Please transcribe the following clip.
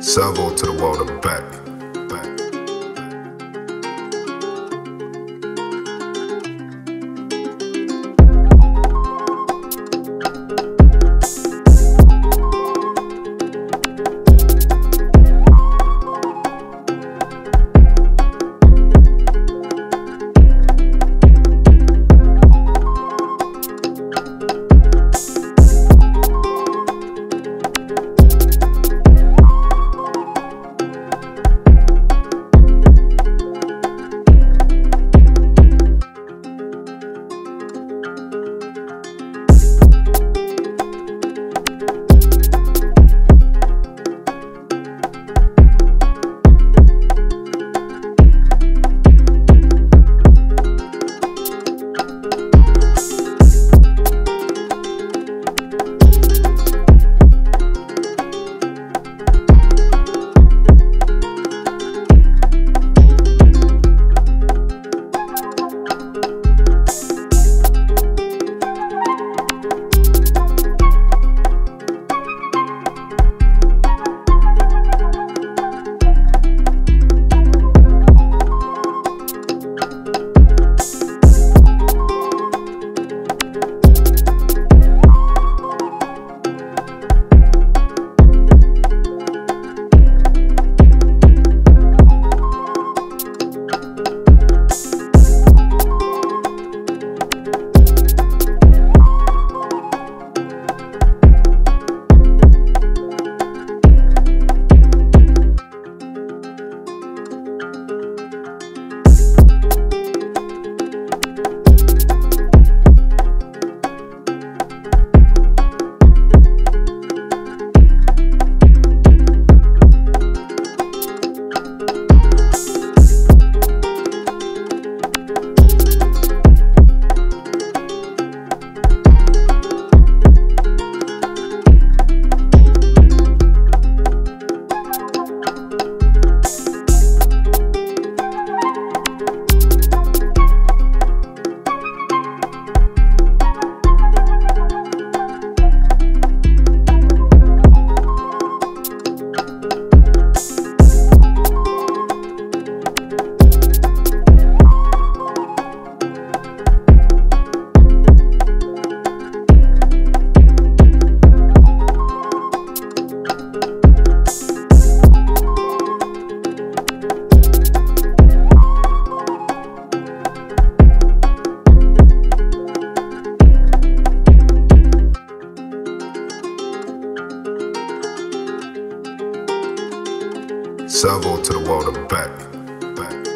Salvo to the wall, back. back. Servo to the world to back. Back.